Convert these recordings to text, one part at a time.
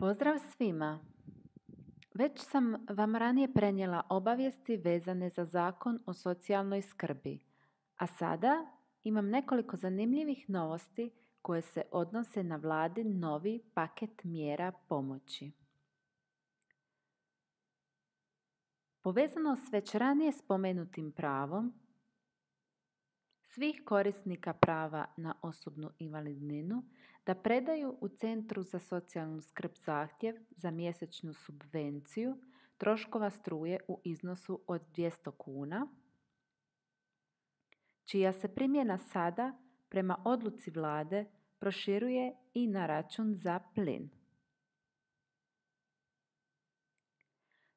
Pozdrav svima! Već sam vam ranije prenijela obavijesti vezane za zakon o socijalnoj skrbi, a sada imam nekoliko zanimljivih novosti koje se odnose na vladin novi paket mjera pomoći. Povezano s već ranije spomenutim pravom, svih korisnika prava na osobnu invalidninu da predaju u Centru za socijalnu skrb zahtjev za mjesečnu subvenciju troškova struje u iznosu od 200 kuna, čija se primjena sada prema odluci vlade proširuje i na račun za plin.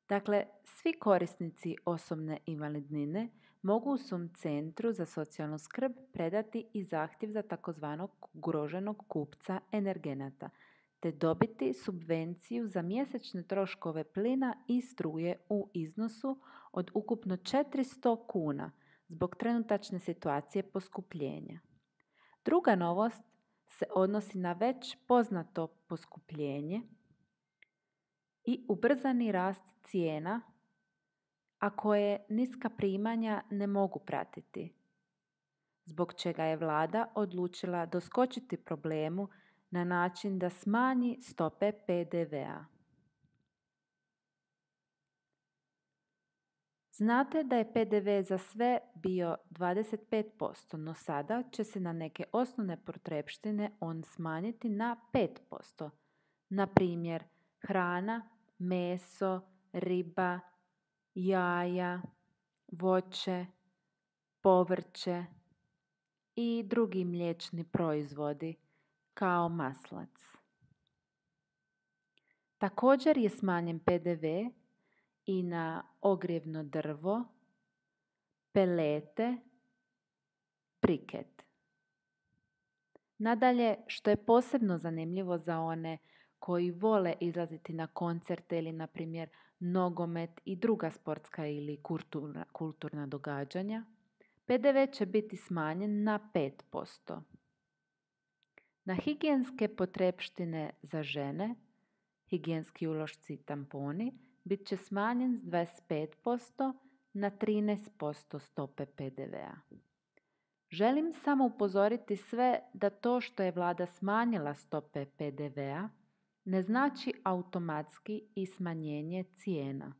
Dakle, svi korisnici osobne invalidnine mogu u svom centru za socijalnu skrb predati i zahtjev za takozvanog ugroženog kupca energenata, te dobiti subvenciju za mjesečne troškove plina i struje u iznosu od ukupno 400 kuna zbog trenutačne situacije poskupljenja. Druga novost se odnosi na već poznato poskupljenje i ubrzani rast cijena, a koje niska primanja ne mogu pratiti, zbog čega je vlada odlučila doskočiti problemu na način da smanji stope PDV-a. Znate da je PDV za sve bio 25%, no sada će se na neke osnovne potrepštine on smanjiti na 5%. Na primjer, hrana, meso, riba, jaja, voće, povrće i drugi mliječni proizvodi kao maslac. Također je smanjen PDV i na ogrjevno drvo, pelete, briket. Nadalje, što je posebno zanimljivo za one koji vole izlaziti na koncerte ili, na primjer, nogomet i druga sportska ili kulturna, kulturna događanja, PDV će biti smanjen na 5%. Na higijenske potrepštine za žene, higijenski ulošci i tamponi, bit će smanjen s 25% na 13% stope PDV-a. Želim samo upozoriti sve da to što je vlada smanjila stope PDV-a ne znači automatski i smanjenje cijena.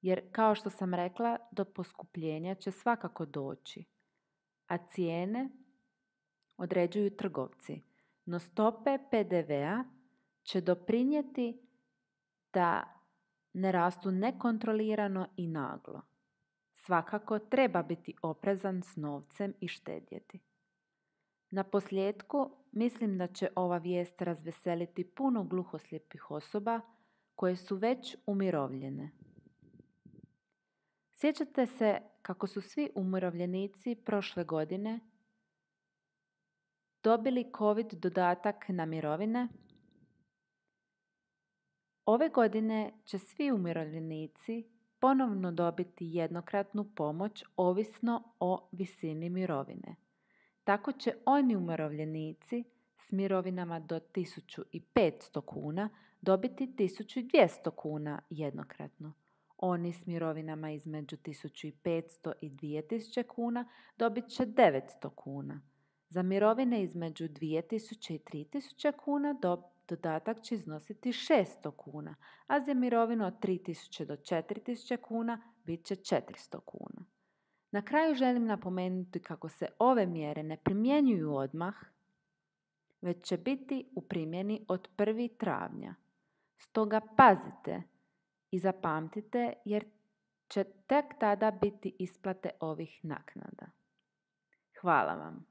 Jer kao što sam rekla, do poskupljenja će svakako doći, a cijene određuju trgovci. No stope PDV-a će doprinijeti da ne rastu nekontrolirano i naglo. Svakako treba biti oprezan s novcem i štedjeti. Na posljedku mislim da će ova vijest razveseliti puno gluhoslijepih osoba koje su već umirovljene. Sjećate se kako su svi umirovljenici prošle godine dobili COVID dodatak na mirovine? Ove godine će svi umirovljenici ponovno dobiti jednokratnu pomoć ovisno o visini mirovine. Tako će oni umirovljenici s mirovinama do 1500 kuna dobiti 1200 kuna jednokratno. Oni s mirovinama između 1500 i 2000 kuna dobit će 900 kuna. Za mirovine između 2000 i 3000 kuna dodatak će iznositi 600 kuna, a za mirovinu od 3000 do 4000 kuna bit će 400 kuna. Na kraju želim napomenuti kako se ove mjere ne primjenjuju odmah, već će biti u primjeni od 1. travnja. Stoga pazite i zapamtite jer će tek tada biti isplate ovih naknada. Hvala vam.